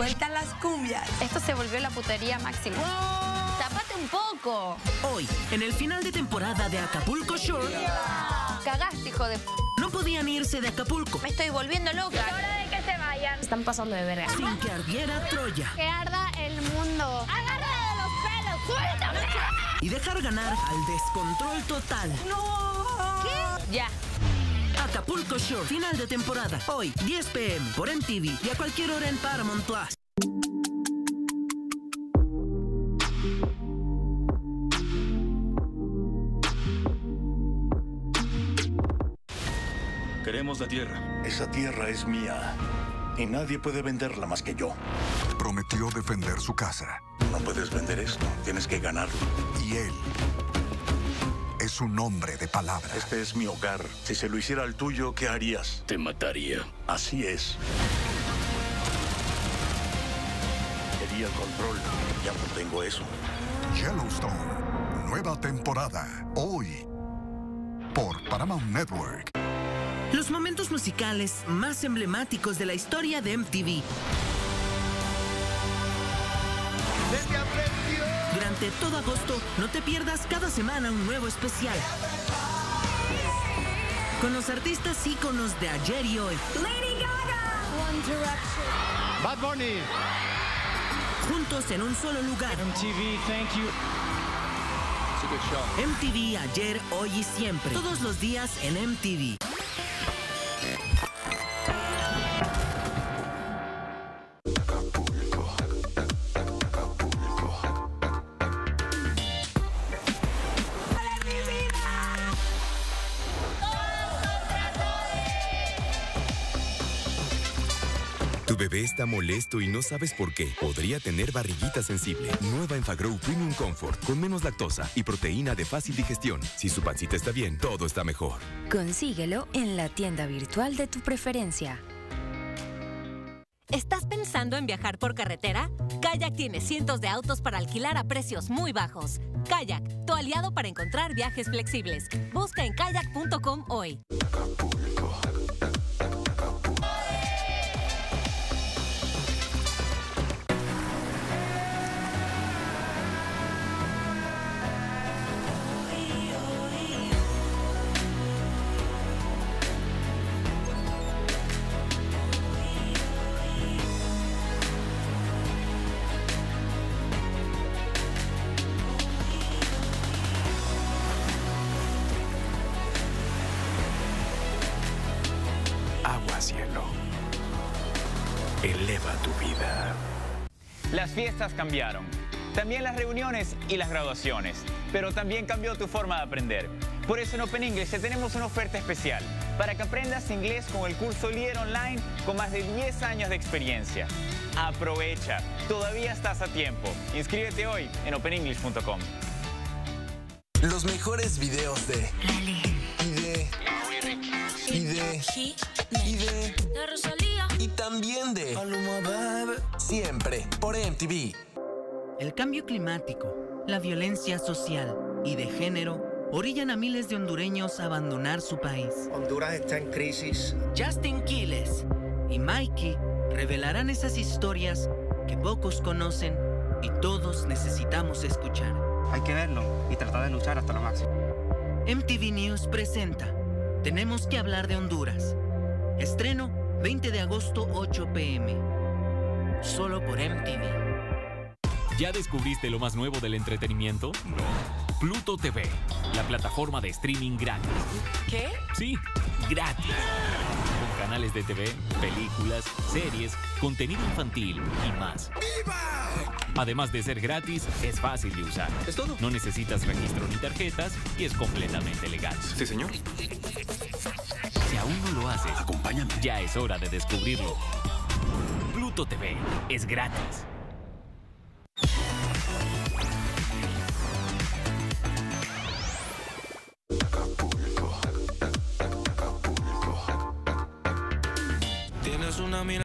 Suelta las cumbias. Esto se volvió la putería máxima. ¡Tápate un poco! Hoy, en el final de temporada de Acapulco Shore, Cagaste, hijo de... no podían irse de Acapulco Me estoy volviendo loca. Es hora de que se vayan. Están pasando de verga. sin que ardiera Troya Que arda el mundo. ¡Agarra de los pelos! ¡Suéltame! y dejar ganar al descontrol total. ¿Qué? Ya. Acapulco Shore, final de temporada. Hoy, 10 pm, por MTV y a cualquier hora en Paramount Plus. Queremos la tierra. Esa tierra es mía y nadie puede venderla más que yo. Prometió defender su casa. No puedes vender esto, tienes que ganarlo. Y él es un hombre de palabra. Este es mi hogar. Si se lo hiciera al tuyo, ¿qué harías? Te mataría. Así es. Quería el control. Ya no tengo eso. Yellowstone, nueva temporada. Hoy, por Paramount Network. Los momentos musicales más emblemáticos de la historia de MTV. Durante todo agosto, no te pierdas cada semana un nuevo especial. Con los artistas íconos de ayer y hoy. One Direction. Bad Bunny. Juntos en un solo lugar. MTV, thank you. It's a good show. MTV ayer, hoy y siempre. Todos los días en MTV. Tu bebé está molesto y no sabes por qué. Podría tener barriguita sensible. Nueva Enfagrow Premium Comfort con menos lactosa y proteína de fácil digestión. Si su pancita está bien, todo está mejor. Consíguelo en la tienda virtual de tu preferencia. ¿Estás pensando en viajar por carretera? Kayak tiene cientos de autos para alquilar a precios muy bajos. Kayak, tu aliado para encontrar viajes flexibles. Busca en kayak.com hoy. Agua, cielo. Eleva tu vida. Las fiestas cambiaron. También las reuniones y las graduaciones. Pero también cambió tu forma de aprender. Por eso en Open English te tenemos una oferta especial para que aprendas inglés con el curso líder online con más de 10 años de experiencia. Aprovecha, todavía estás a tiempo. Inscríbete hoy en openenglish.com. Los mejores videos de. Y El cambio climático, la violencia social y de género orillan a miles de hondureños a abandonar su país. Honduras está en crisis. Justin Quiles y Mikey revelarán esas historias que pocos conocen y todos necesitamos escuchar. Hay que verlo y tratar de luchar hasta lo máximo. MTV News presenta Tenemos que hablar de Honduras. Estreno 20 de agosto 8 pm. Solo por MTV. ¿Ya descubriste lo más nuevo del entretenimiento? No. Pluto TV, la plataforma de streaming gratis. ¿Qué? Sí, gratis. Con canales de TV, películas, series, contenido infantil y más. Además de ser gratis, es fácil de usar. ¿Es todo? No necesitas registro ni tarjetas y es completamente legal. Sí, señor. Si aún no lo haces, Acompáñame. ya es hora de descubrirlo. Pluto TV es gratis. Tienes una mirada.